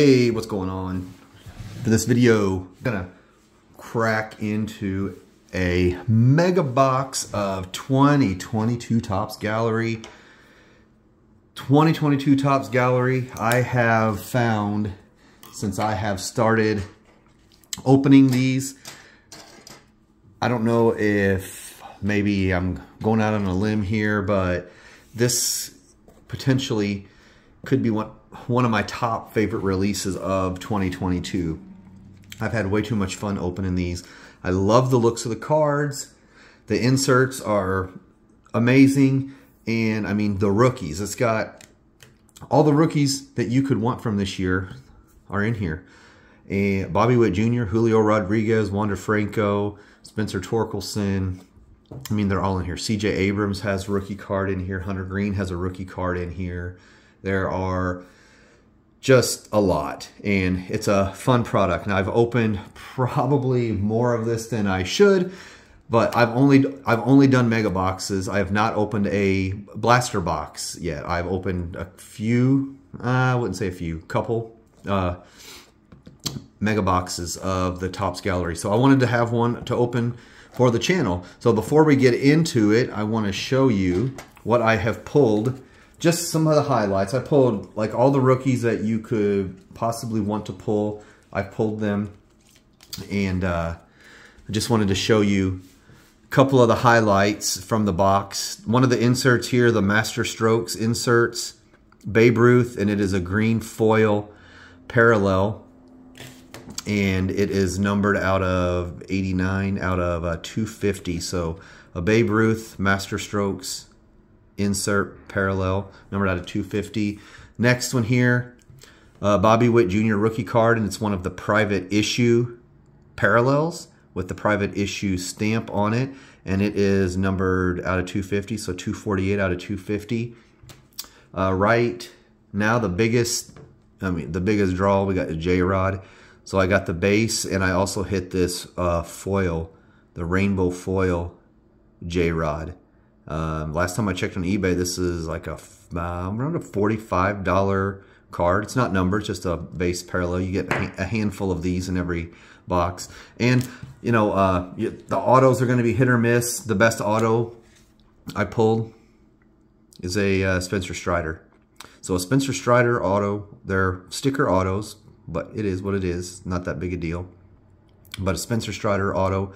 Hey, what's going on? For this video, I'm gonna crack into a mega box of 2022 Topps Gallery. 2022 Topps Gallery, I have found since I have started opening these. I don't know if maybe I'm going out on a limb here, but this potentially could be one, one of my top favorite releases of 2022. I've had way too much fun opening these. I love the looks of the cards. The inserts are amazing. And I mean, the rookies. It's got all the rookies that you could want from this year are in here. And Bobby Witt Jr., Julio Rodriguez, Wander Franco, Spencer Torkelson. I mean, they're all in here. CJ Abrams has rookie card in here. Hunter Greene has a rookie card in here. There are just a lot and it's a fun product. Now I've opened probably more of this than I should, but I've only I've only done mega boxes. I have not opened a blaster box yet. I've opened a few, uh, I wouldn't say a few, couple uh, mega boxes of the Topps Gallery. So I wanted to have one to open for the channel. So before we get into it, I want to show you what I have pulled just some of the highlights. I pulled like all the rookies that you could possibly want to pull. I pulled them and uh, I just wanted to show you a couple of the highlights from the box. One of the inserts here, the Master Strokes inserts, Babe Ruth, and it is a green foil parallel. And it is numbered out of 89 out of uh, 250. So a Babe Ruth, Master Strokes, insert parallel, numbered out of 250. Next one here, uh, Bobby Witt Jr. rookie card, and it's one of the private issue parallels with the private issue stamp on it, and it is numbered out of 250, so 248 out of 250. Uh, right now, the biggest, I mean, the biggest draw, we got J Rod. So I got the base, and I also hit this uh, foil, the rainbow foil J-Rod. Um, last time I checked on eBay, this is like a uh, around a forty-five dollar card. It's not numbered, just a base parallel. You get a handful of these in every box, and you know uh, the autos are going to be hit or miss. The best auto I pulled is a uh, Spencer Strider. So a Spencer Strider auto, they're sticker autos, but it is what it is. Not that big a deal. But a Spencer Strider auto.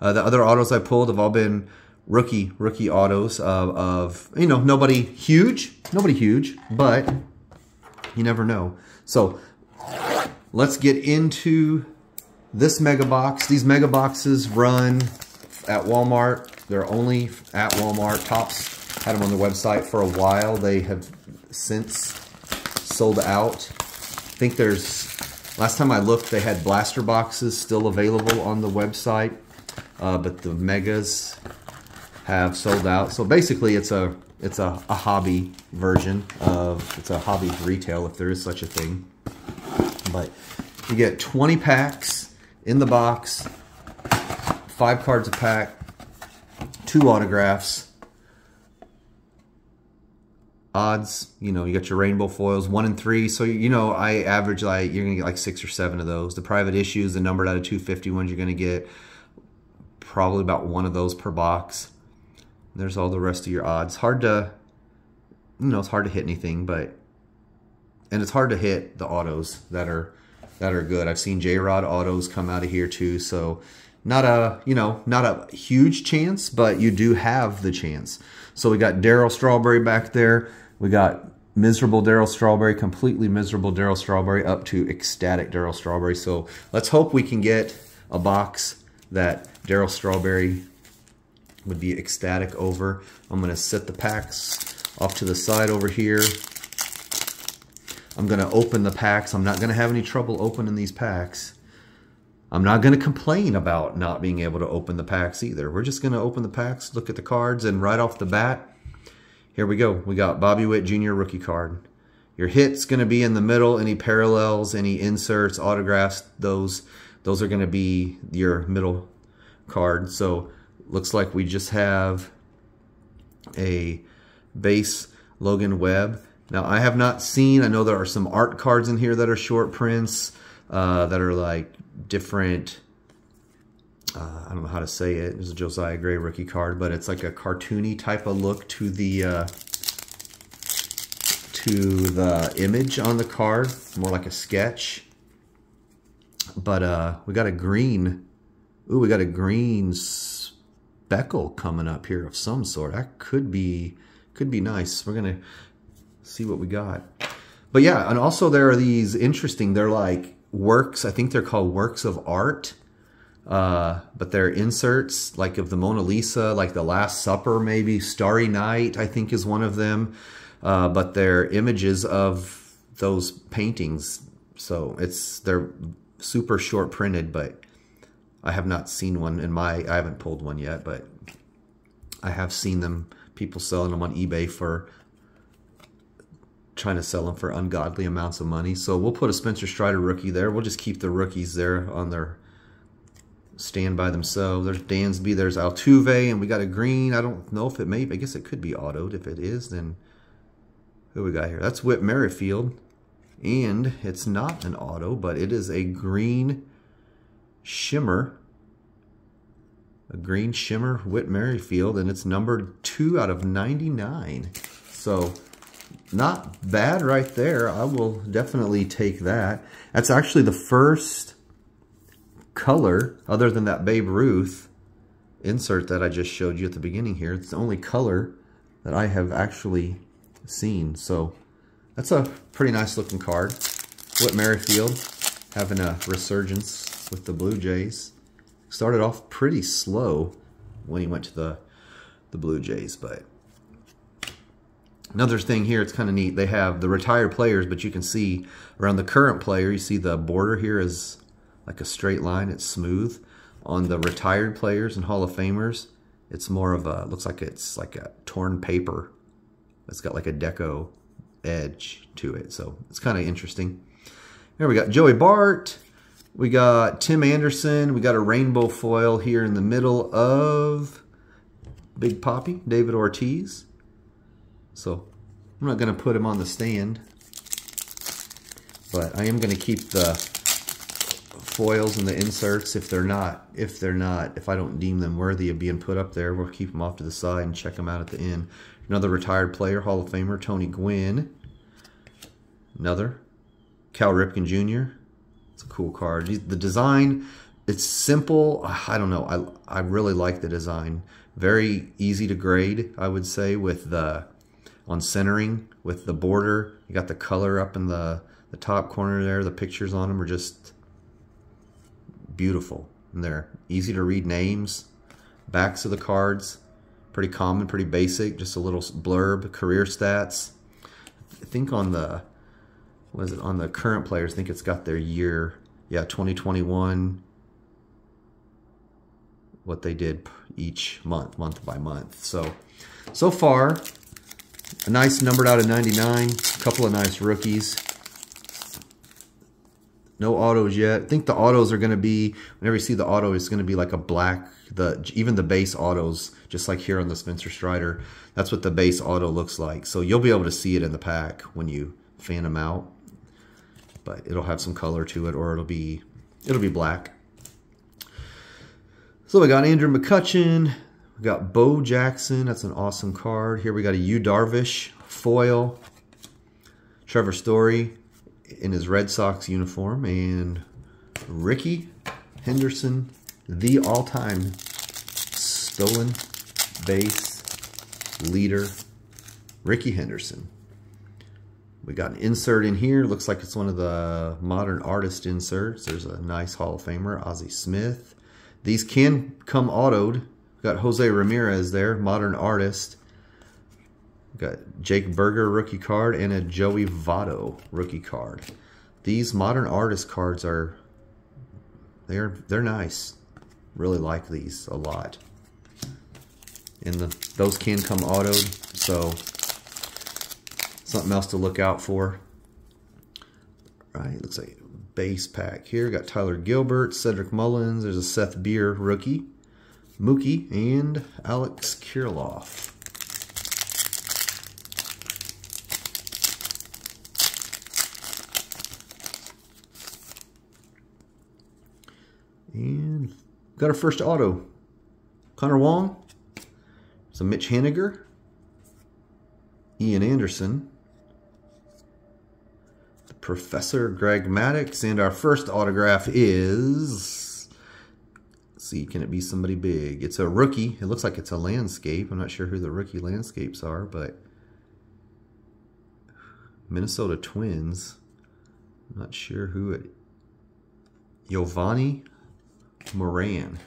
Uh, the other autos I pulled have all been rookie rookie autos of, of you know nobody huge nobody huge but you never know. So let's get into this mega box. These mega boxes run at Walmart. They're only at Walmart. Topps had them on their website for a while. They have since sold out. I think there's last time I looked they had blaster boxes still available on the website uh, but the megas have sold out. So basically it's a it's a, a hobby version of it's a hobby retail if there is such a thing. But you get 20 packs in the box, five cards a pack, two autographs, odds, you know, you got your rainbow foils, one and three. So, you know, I average like, you're going to get like six or seven of those. The private issues, the numbered out of 250 ones, you're going to get probably about one of those per box. There's all the rest of your odds. Hard to, you know, it's hard to hit anything, but, and it's hard to hit the autos that are, that are good. I've seen J-Rod autos come out of here too, so not a, you know, not a huge chance, but you do have the chance. So we got Darryl Strawberry back there. We got miserable Darryl Strawberry, completely miserable Darryl Strawberry, up to ecstatic Darryl Strawberry. So let's hope we can get a box that Darryl Strawberry would be ecstatic over. I'm going to set the packs off to the side over here. I'm going to open the packs. I'm not going to have any trouble opening these packs. I'm not going to complain about not being able to open the packs either. We're just going to open the packs, look at the cards, and right off the bat, here we go. We got Bobby Witt Jr. rookie card. Your hit's going to be in the middle. Any parallels, any inserts, autographs, those those are going to be your middle card. So looks like we just have a base Logan Webb. Now, I have not seen, I know there are some art cards in here that are short prints, uh, that are like different, uh, I don't know how to say it. It's a Josiah Gray rookie card, but it's like a cartoony type of look to the, uh, to the image on the card, more like a sketch. But uh, we got a green, ooh, we got a green speckle coming up here of some sort. That could be, could be nice. We're gonna see what we got. But yeah, and also there are these interesting, they're like works, I think they're called works of art. Uh, but they're inserts like of the Mona Lisa, like the Last Supper, maybe Starry Night, I think is one of them. Uh, but they're images of those paintings. So it's they're super short printed, but I have not seen one in my. I haven't pulled one yet, but I have seen them. People selling them on eBay for trying to sell them for ungodly amounts of money. So we'll put a Spencer Strider rookie there. We'll just keep the rookies there on their stand by themselves. There's Dansby, there's Altuve, and we got a green. I don't know if it may, I guess it could be autoed. If it is, then who we got here? That's Whit Merrifield. And it's not an auto, but it is a green shimmer. A green shimmer Whit Merrifield, and it's numbered 2 out of 99. So not bad right there. I will definitely take that. That's actually the first color, other than that Babe Ruth insert that I just showed you at the beginning here. It's the only color that I have actually seen. So that's a pretty nice looking card. Whit Merrifield having a resurgence with the Blue Jays. Started off pretty slow when he went to the, the Blue Jays, but Another thing here, it's kind of neat. They have the retired players, but you can see around the current player, you see the border here is like a straight line. It's smooth. On the retired players and Hall of Famers, it's more of a, looks like it's like a torn paper. It's got like a deco edge to it. So it's kind of interesting. Here we got Joey Bart. We got Tim Anderson. We got a rainbow foil here in the middle of Big Poppy, David Ortiz. So I'm not going to put him on the stand, but I am going to keep the foils and the inserts if they're not, if they're not, if I don't deem them worthy of being put up there, we'll keep them off to the side and check them out at the end. Another retired player, Hall of Famer, Tony Gwynn. Another, Cal Ripken Jr. It's a cool card. The design, it's simple. I don't know. I, I really like the design. Very easy to grade, I would say, with the on centering with the border. You got the color up in the, the top corner there. The pictures on them are just beautiful. And they're easy to read names. Backs of the cards, pretty common, pretty basic. Just a little blurb, career stats. I think on the, was it on the current players, I think it's got their year. Yeah, 2021 what they did each month, month by month. So, so far, a nice numbered out of 99. A couple of nice rookies. No autos yet. I think the autos are going to be, whenever you see the auto, it's going to be like a black, the even the base autos, just like here on the Spencer Strider. That's what the base auto looks like. So you'll be able to see it in the pack when you fan them out. But it'll have some color to it, or it'll be, it'll be black. So we got Andrew McCutchen, we got Bo Jackson. That's an awesome card. Here we got a Yu Darvish foil. Trevor Story in his Red Sox uniform. And Rickey Henderson, the all-time stolen base leader, Rickey Henderson. We got an insert in here. Looks like it's one of the modern artist inserts. There's a nice Hall of Famer, Ozzie Smith. These can come autoed got Jose Ramirez there, modern artist. got Jake Burger rookie card and a Joey Votto rookie card. These modern artist cards are they're they're nice. Really like these a lot. And the those can come autoed, so something else to look out for. All right, looks like base pack here. Got Tyler Gilbert, Cedric Mullins. There's a Seth Beer rookie, Mookie, and Alex Kirilloff. And got our first auto. Connor Wong. So Mitch Haniger. Ian Anderson. Professor Greg Maddux. And our first autograph is... see, can it be somebody big? It's a rookie. It looks like it's a landscape. I'm not sure who the rookie landscapes are, but... Minnesota Twins. I'm not sure who it... Jovani Moran.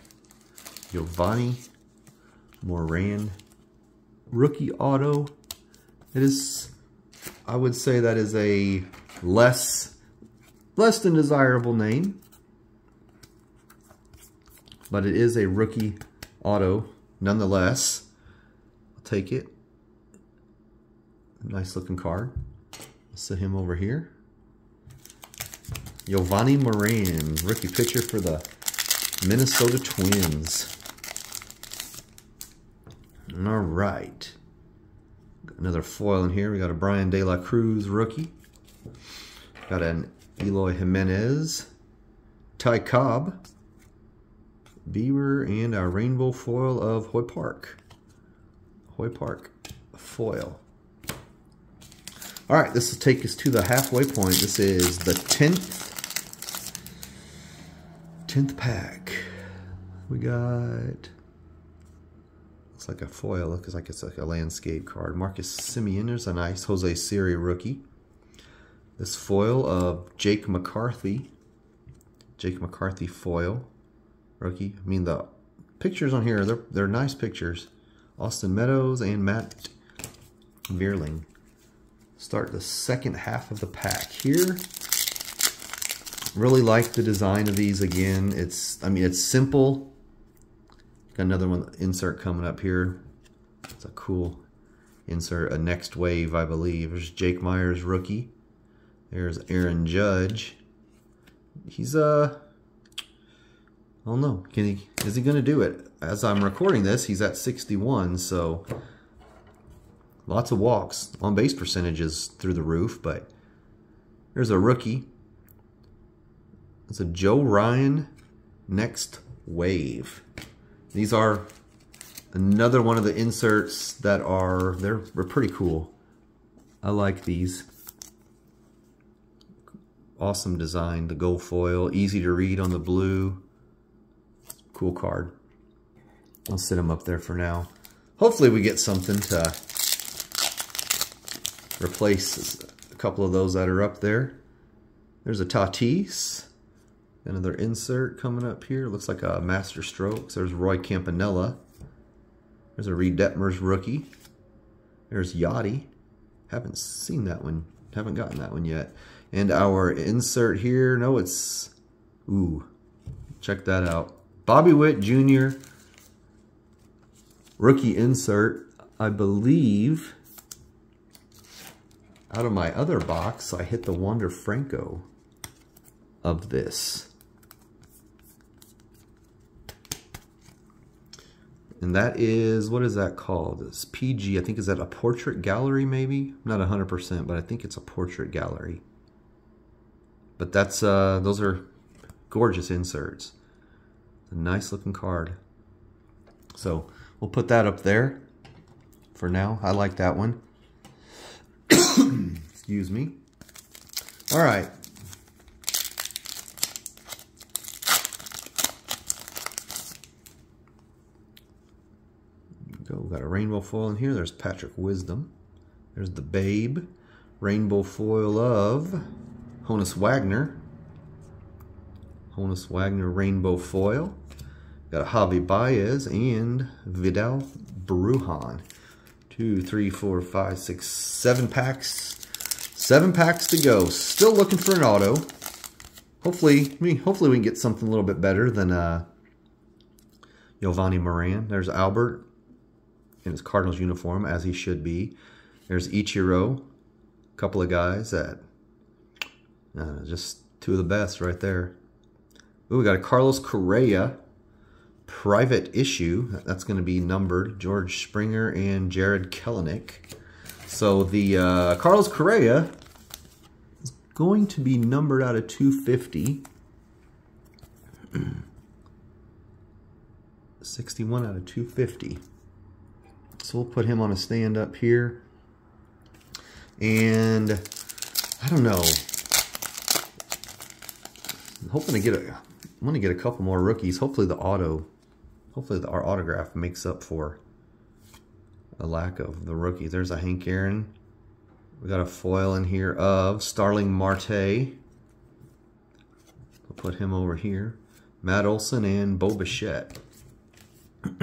Jovani Moran. Rookie auto. It is, I would say that is a less, less than desirable name. But it is a rookie auto nonetheless. I'll take it. Nice looking card. Let's set him over here. Jovani Moran, rookie pitcher for the Minnesota Twins. All right. Another foil in here. We got a Bryan De La Cruz rookie. Got an Eloy Jimenez. Ty Cobb. Beaver and our rainbow foil of Hoy Park. Hoy Park foil. All right, this will take us to the halfway point. This is the 10th 10th pack. We got, looks like a foil, looks like it's like a landscape card. Marcus Semien. there's a nice Jose Siri rookie. This foil of Jake McCarthy. Jake McCarthy foil rookie. I mean, the pictures on here, they're, they're nice pictures. Austin Meadows and Matt Vierling. Start the second half of the pack here. Really like the design of these again. It's, I mean, it's simple. Got another one insert coming up here. It's a cool insert, a next wave, I believe. There's Jake Meyers, rookie. There's Aaron Judge. He's, uh, I don't know. Can he, is he to do it? As I'm recording this, he's at 61, so lots of walks. On base percentages through the roof, but there's a rookie. It's a Joe Ryan Next Wave. These are another one of the inserts that are, they're, they're pretty cool. I like these. Awesome design, the gold foil, easy to read on the blue. Cool card. I'll sit them up there for now. Hopefully we get something to replace a couple of those that are up there. There's a Tatis. Another insert coming up here. Looks like a Master Strokes. There's Roy Campanella. There's a Reid Detmers rookie. There's Yachty. Haven't seen that one. Haven't gotten that one yet. And our insert here. No, it's... Ooh. Check that out. Bobby Witt Jr. Rookie insert. I believe... Out of my other box, I hit the Wander Franco of this. And that is, what is that called? It's PG. I think is that a portrait gallery maybe? Not 100%, but I think it's a portrait gallery. But that's, uh, those are gorgeous inserts. A nice looking card. So we'll put that up there for now. I like that one. Excuse me. All right, go. Got a rainbow foil in here. There's Patrick Wisdom. There's the Babe. Rainbow foil of Honus Wagner. Honus Wagner rainbow foil. Got a Javi Baez and Vidal Brujan. Two, three, four, five, six, seven packs. Seven packs to go. Still looking for an auto. Hopefully, I mean, hopefully we can get something a little bit better than uh, Jovani Moran. There's Albert in his Cardinals uniform, as he should be. There's Ichiro, a couple of guys that uh, just two of the best right there. Ooh, we got a Carlos Correa private issue. That's going to be numbered. George Springer and Jarred Kelenic. So the uh, Carlos Correa is going to be numbered out of 250. 61 out of 250. So we'll put him on a stand up here. And I don't know. Hoping to get a, I'm to get a couple more rookies. Hopefully the auto, hopefully the, our autograph makes up for a lack of the rookies. There's a Hank Aaron. We got a foil in here of Starling Marte. We'll put him over here. Matt Olson and Bo Bichette.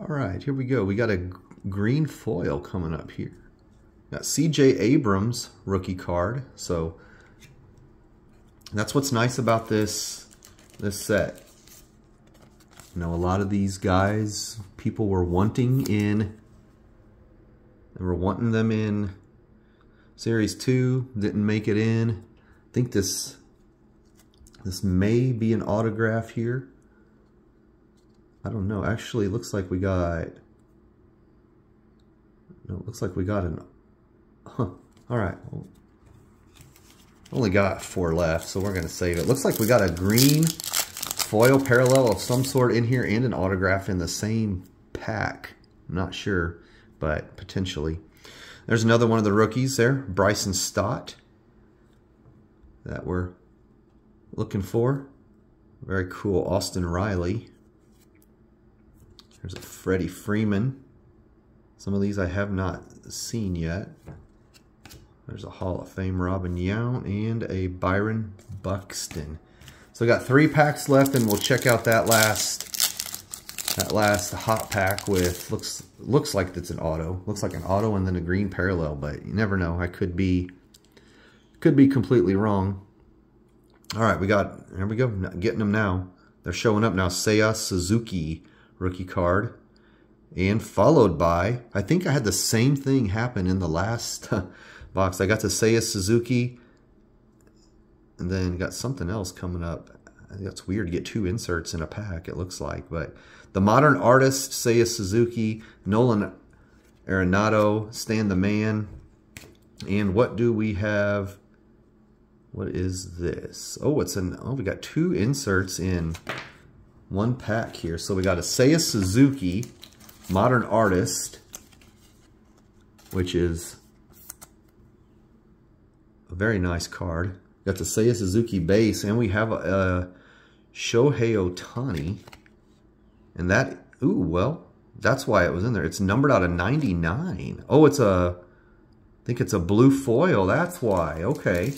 All right, here we go. We got a green foil coming up here. Got C.J. Abrams rookie card. So that's what's nice about this this set. You know, a lot of these guys, people were wanting in, they were wanting them in Series 2, didn't make it in. I think this, this may be an autograph here. I don't know. Actually, looks like we got, it looks like we got an, huh. All right. Well, only got four left, so we're going to save it. Looks like we got a green foil parallel of some sort in here and an autograph in the same pack. I'm not sure, but potentially. There's another one of the rookies there, Bryson Stott, that we're looking for. Very cool, Austin Riley. There's a Freddie Freeman. Some of these I have not seen yet. There's a Hall of Fame Robin Yount and a Byron Buxton. So we got three packs left, and we'll check out that last that last hot pack with looks looks like it's an auto. Looks like an auto and then a green parallel, but you never know. I could be could be completely wrong. All right, we got there we go. Getting them now. They're showing up now. Seiya Suzuki rookie card. And followed by, I think I had the same thing happen in the last box. I got to Seiya Suzuki, and then got something else coming up. That's weird to get two inserts in a pack, it looks like. But the modern artist, Seiya Suzuki, Nolan Arenado, Stan the Man. And what do we have? What is this? Oh, it's an, oh, we got two inserts in one pack here. So we got a Seiya Suzuki, modern artist, which is a very nice card. Got the Seiya Suzuki base, and we have a, a Shohei Ohtani. And that, ooh, well, that's why it was in there. It's numbered out of 99. Oh, it's a, I think it's a blue foil. That's why. Okay.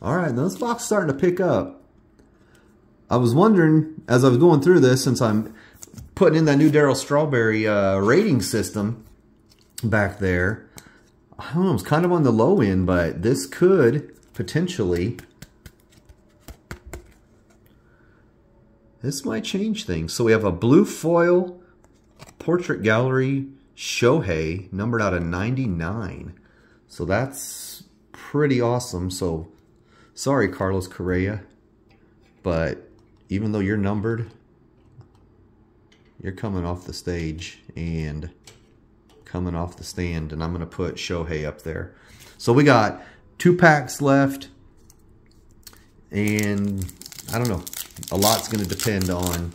All right, those boxes starting to pick up. I was wondering, as I was going through this, since I'm putting in that new Darryl Strawberry uh, rating system back there, I don't know, it's kind of on the low end, but this could potentially, this might change things. So we have a blue foil portrait gallery Shohei numbered out of 99. So that's pretty awesome. So sorry, Carlos Correa, but even though you're numbered, you're coming off the stage and coming off the stand, and I'm going to put Shohei up there. So we got two packs left, and I don't know. A lot's going to depend on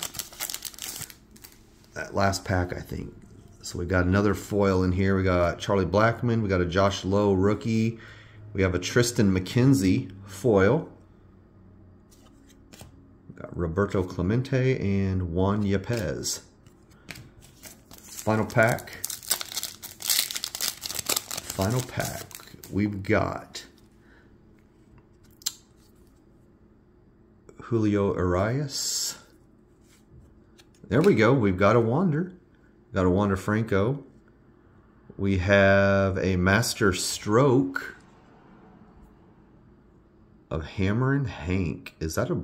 that last pack, I think. So we got another foil in here. We got Charlie Blackmon. We got a Josh Lowe rookie. We have a Triston McKenzie foil. We got Roberto Clemente and Juan Yepez. Final pack. Final pack. We've got Julio Urias. There we go. We've got a Wander. Got a Wander Franco. We have a Master Stroke of Hammer and Hank. Is that a...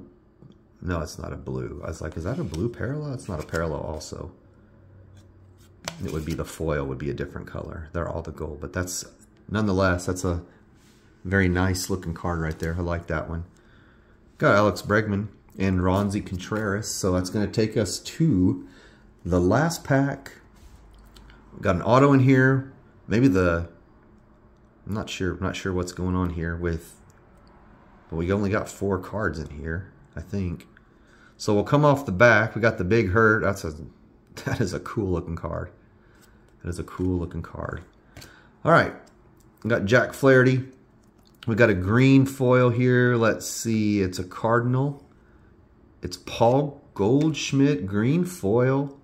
No, it's not a blue. I was like, is that a blue parallel? It's not a parallel also. It would be the foil would be a different color. They're all the gold, but that's nonetheless, that's a very nice looking card right there. I like that one. Got Alex Bregman and Roansy Contreras. So that's going to take us to the last pack. Got an auto in here. Maybe the... I'm not sure. I'm not sure what's going on here with but we only got four cards in here, I think. So we'll come off the back. We got the big hurt. That's a that is a cool looking card. That is a cool looking card. All right. We got Jack Flaherty. We got a green foil here. Let's see. It's a Cardinal. It's Paul Goldschmidt green foil.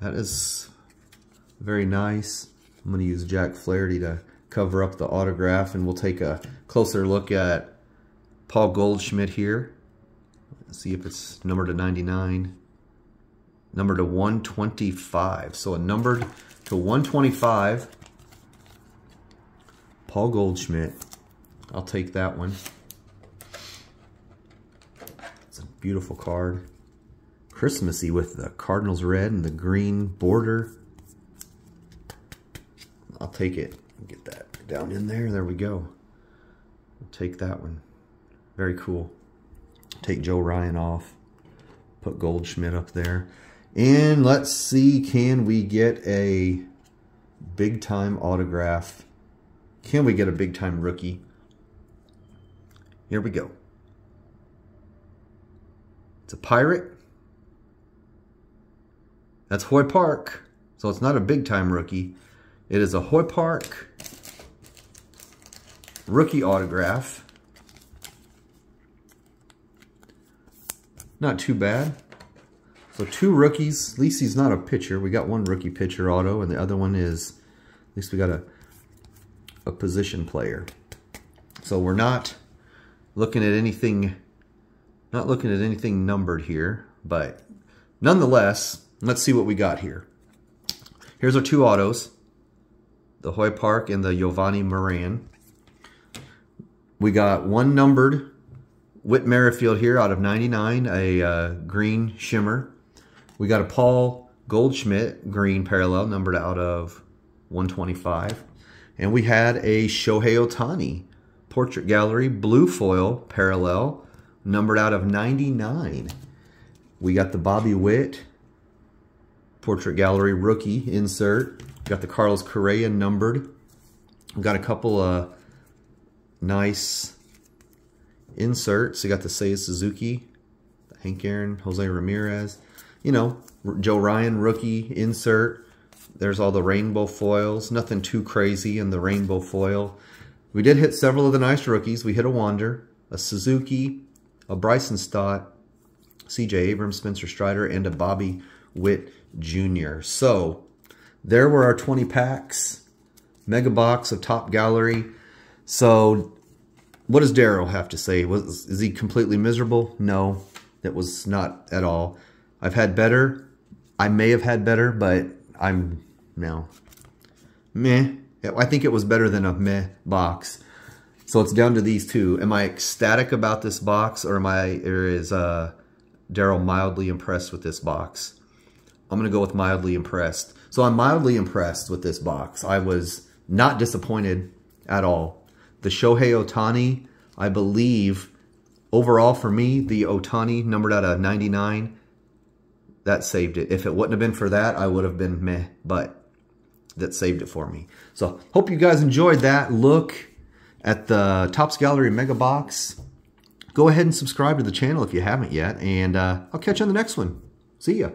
That is very nice. I'm going to use Jack Flaherty to cover up the autograph and we'll take a closer look at Paul Goldschmidt here. Let's see if it's numbered to 99. Numbered to 125. So a numbered to 125. Paul Goldschmidt. I'll take that one. It's a beautiful card. Christmassy with the Cardinals red and the green border. I'll take it. Get that down in there. There we go. I'll take that one. Very cool. Take Joe Ryan off. Put Goldschmidt up there. And let's see, can we get a big time autograph? Can we get a big time rookie? Here we go. It's a pirate. That's Hoy Park. So it's not a big time rookie. It is a Hoy Park rookie autograph. Not too bad. So two rookies. At least he's not a pitcher. We got one rookie pitcher auto, and the other one is, at least we got a, a position player. So we're not looking at anything, not looking at anything numbered here, but nonetheless, let's see what we got here. Here's our two autos the Hoy Park and the Jovani Moran. We got one numbered Whit Merrifield here out of 99, a uh, green shimmer. We got a Paul Goldschmidt green parallel numbered out of 125. And we had a Shohei Ohtani Portrait Gallery blue foil parallel numbered out of 99. We got the Bobby Witt Portrait Gallery rookie insert Got the Carlos Correa numbered. We've got a couple of nice inserts. You got the Seiya Suzuki, Hank Aaron, Jose Ramirez. You know, Joe Ryan rookie insert. There's all the rainbow foils. Nothing too crazy in the rainbow foil. We did hit several of the nice rookies. We hit a Wander, a Suzuki, a Bryson Stott, CJ Abrams, Spencer Strider, and a Bobby Witt Jr. So, there were our 20 packs, mega box of Top Gallery. So what does Darryl have to say? Was Is he completely miserable? No, that was not at all. I've had better. I may have had better, but I'm no. Meh. I think it was better than a meh box. So it's down to these two. Am I ecstatic about this box or am I or is uh Darryl mildly impressed with this box? I'm to go with mildly impressed. So I'm mildly impressed with this box. I was not disappointed at all. The Shohei Ohtani, I believe, overall for me, the Ohtani numbered out of 99, that saved it. If it wouldn't have been for that, I would have been meh, but that saved it for me. So hope you guys enjoyed that look at the Topps Gallery Mega Box. Go ahead and subscribe to the channel if you haven't yet, and uh, I'll catch you on the next one. See ya.